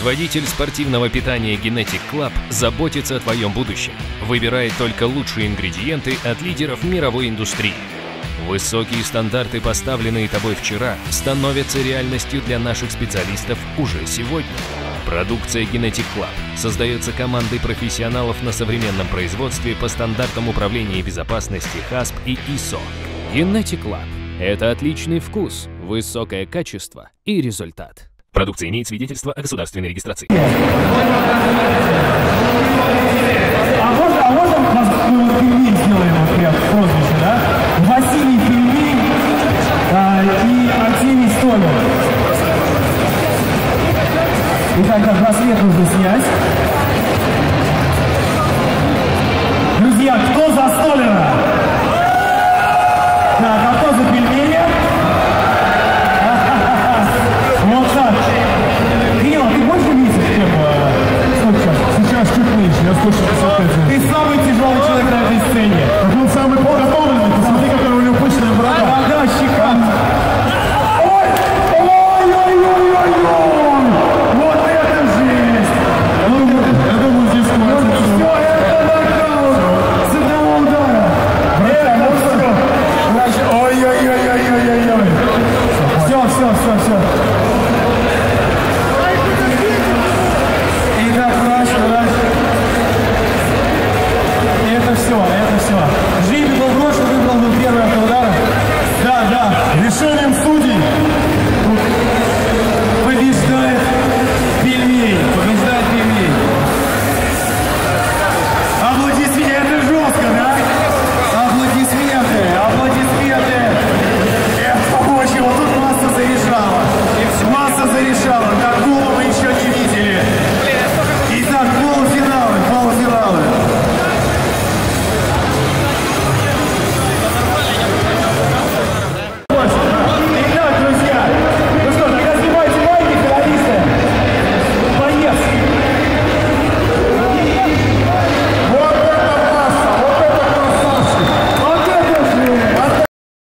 Производитель спортивного питания Genetic Club заботится о твоем будущем. Выбирает только лучшие ингредиенты от лидеров мировой индустрии. Высокие стандарты, поставленные тобой вчера, становятся реальностью для наших специалистов уже сегодня. Продукция Genetic Club создается командой профессионалов на современном производстве по стандартам управления безопасности HASP и ISO. Genetic Club – это отличный вкус, высокое качество и результат. Продукция имеет свидетельство о государственной регистрации. А, а вот, а вот он, нас пельмень сделаем, например, прям прозвище, да? Василий Пельмень а, и Артемий Столев. Итак, да, браслет нужно снять. Друзья, кто за Столера? самый тяжелый человек на этой сцене.